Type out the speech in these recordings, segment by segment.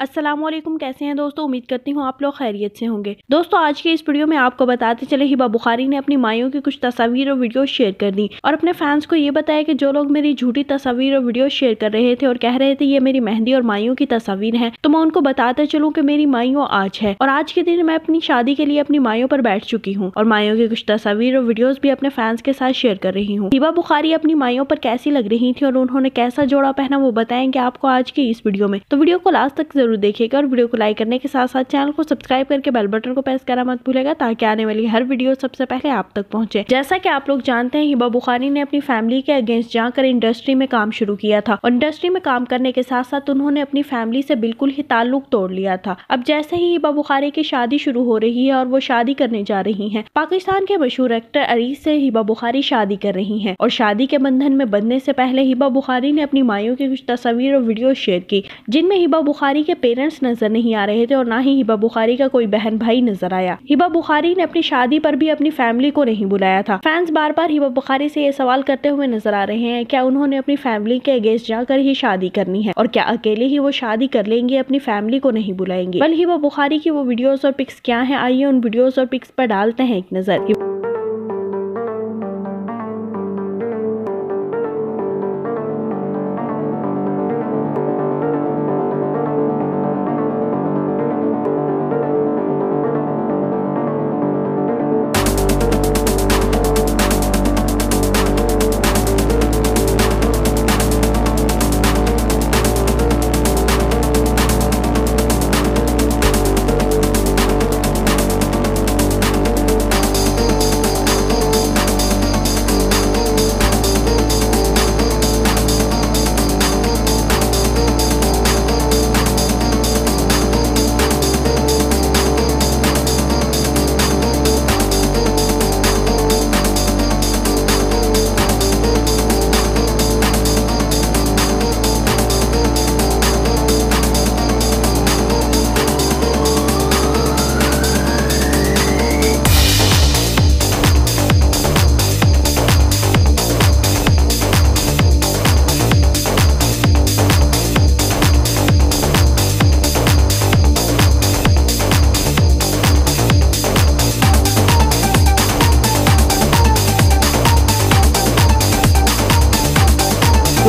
वालेकुम कैसे हैं दोस्तों? उम्मीद करती हूँ आप लोग खैरियत से होंगे। दोस्तों, आज के इस वीडियो में आपको बताते चले, हिबा बुखारी ने अपनी माइयों की कुछ तस्वीर और वीडियो शेयर कर दी और अपने फैंस को ये बताया कि जो लोग मेरी झूठी तस्वीर और वीडियो शेयर कर रहे थे और कह रहे थे, ये मेरी मेहंदी और माइयों की तस्वीर है। तो मैं उनको बताते चलूँ की मेरी माइयों आज है और आज के दिन मैं अपनी शादी के लिए अपनी माइयों पर बैठ चुकी हूँ और माइयों की कुछ तस्वीर और वीडियोज़ भी अपने फैंस के साथ शेयर कर रही हूँ। हिबा बुखारी अपनी माइयों पर कैसी लग रही थी और उन्होंने कैसा जोड़ा पहना, वो बताएँगे आपको आज की इस वीडियो में। तो वीडियो को लास्ट तक ज़रूर देखिएगा और वीडियो को लाइक करने के साथ साथ चैनल को सब्सक्राइब करके बेल बटन को प्रेस करना मत भूलेगा ताकि आने वाली हर वीडियो सबसे पहले आप तक पहुँचे। जैसा कि आप लोग जानते हैं, हिबा बुखारी ने अपनी फैमिली के अगेंस्ट जाकर इंडस्ट्री में काम शुरू किया था और इंडस्ट्री में काम करने के साथ साथ उन्होंने अपनी फैमिली से बिल्कुल ही ताल्लुक तोड़ लिया था। अब जैसे ही हिबा बुखारी की शादी शुरू हो रही है और वो शादी करने जा रही है, पाकिस्तान के मशहूर एक्टर अरीस से हिबा बुखारी शादी कर रही है और शादी के बंधन में बंधने से पहले हिबा बुखारी ने अपनी माइयों की कुछ तस्वीर और वीडियो शेयर की, जिनमें हिबा बुखारी के पेरेंट्स नज़र नहीं आ रहे थे और ना ही हिबा बुखारी का कोई बहन भाई नज़र आया। हिबा बुखारी ने अपनी शादी पर भी अपनी फैमिली को नहीं बुलाया था। फैंस बार बार हिबा बुखारी से ये सवाल करते हुए नज़र आ रहे हैं, क्या उन्होंने अपनी फैमिली के अगेंस्ट जाकर ही शादी करनी है? और क्या अकेले ही वो शादी कर लेंगे, अपनी फैमिली को नहीं बुलाएँगे? बल हिबा बुखारी की वो वीडियोस और पिक्स क्या है? आइए उन वीडियोज़ और पिक्स पर डालते हैं एक नज़र।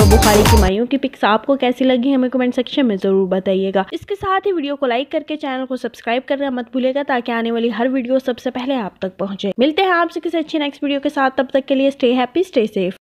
तो बुखारी की माइयों की पिक्स आपको कैसी लगी हमें कमेंट सेक्शन में ज़रूर बताइएगा। इसके साथ ही वीडियो को लाइक करके चैनल को सब्सक्राइब करना मत भूलेगा ताकि आने वाली हर वीडियो सबसे पहले आप तक पहुँचे। मिलते हैं आपसे किसी अच्छी नेक्स्ट वीडियो के साथ, तब तक के लिए स्टे हैप्पी स्टे सेफ़